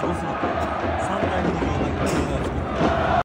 什么